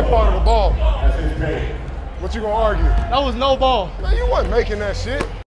Your part of the ball. What you gonna argue? That was no ball. Man, you wasn't making that shit.